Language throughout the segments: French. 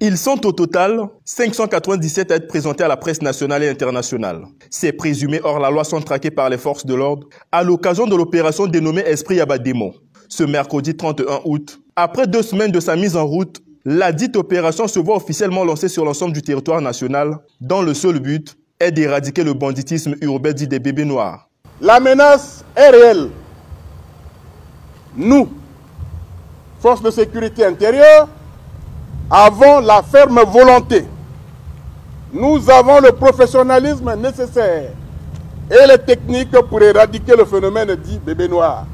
Ils sont au total 597 à être présentés à la presse nationale et internationale. Ces présumés hors la loi sont traqués par les forces de l'ordre à l'occasion de l'opération dénommée Esprit Abademo. Ce mercredi 31 août, après deux semaines de sa mise en route, la dite opération se voit officiellement lancée sur l'ensemble du territoire national, dans le seul but est d'éradiquer le banditisme urbain dit des bébés noirs. La menace est réelle. Nous, forces de sécurité intérieure, avons la ferme volonté. Nous avons le professionnalisme nécessaire et les techniques pour éradiquer le phénomène dit bébé noir.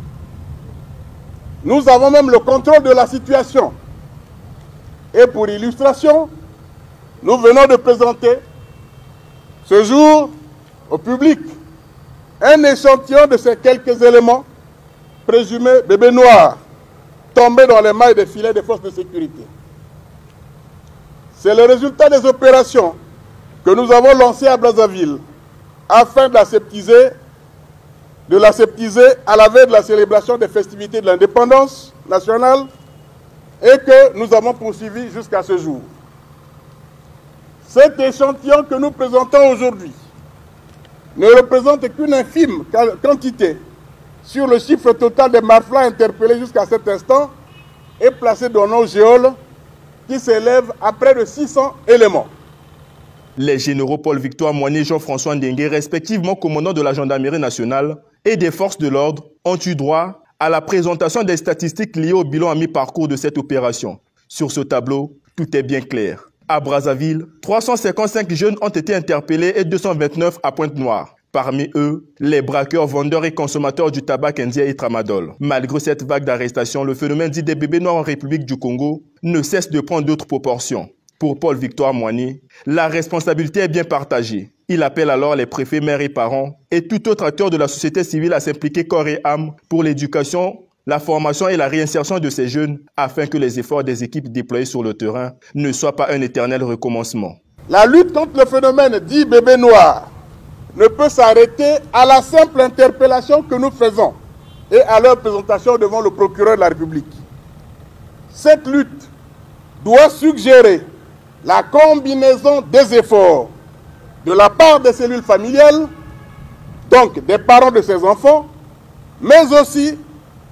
Nous avons même le contrôle de la situation. Et pour illustration, nous venons de présenter ce jour au public un échantillon de ces quelques éléments présumés bébés noirs tombés dans les mailles des filets des forces de sécurité. C'est le résultat des opérations que nous avons lancées à Brazzaville afin de l'aseptiser à la veille de la célébration des festivités de l'indépendance nationale et que nous avons poursuivi jusqu'à ce jour. Cet échantillon que nous présentons aujourd'hui ne représente qu'une infime quantité sur le chiffre total des marflas interpellés jusqu'à cet instant et placés dans nos géoles qui s'élève à près de 600 éléments. Les généraux Paul Victoire Moigné Jean-François Ndengue, respectivement commandants de la gendarmerie nationale et des forces de l'ordre, ont eu droit à la présentation des statistiques liées au bilan à mi-parcours de cette opération. Sur ce tableau, tout est bien clair. À Brazzaville, 355 jeunes ont été interpellés et 229 à Pointe-Noire. Parmi eux, les braqueurs, vendeurs et consommateurs du tabac indien et tramadol. Malgré cette vague d'arrestations, le phénomène dit des bébés noirs en République du Congo ne cesse de prendre d'autres proportions. Pour Paul Victoire Moigny, la responsabilité est bien partagée. Il appelle alors les préfets, maires et parents et tout autre acteur de la société civile à s'impliquer corps et âme pour l'éducation, la formation et la réinsertion de ces jeunes afin que les efforts des équipes déployées sur le terrain ne soient pas un éternel recommencement. La lutte contre le phénomène dit bébé noir ne peut s'arrêter à la simple interpellation que nous faisons et à leur présentation devant le procureur de la République. Cette lutte doit suggérer la combinaison des efforts de la part des cellules familiales, donc des parents de ces enfants, mais aussi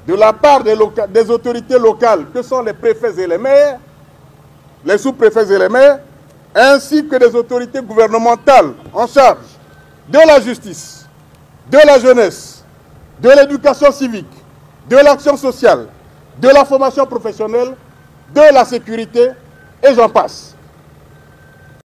de la part des, autorités locales que sont les préfets et les maires, les sous-préfets et les maires, ainsi que des autorités gouvernementales en charge de la justice, de la jeunesse, de l'éducation civique, de l'action sociale, de la formation professionnelle, de la sécurité, et j'en passe.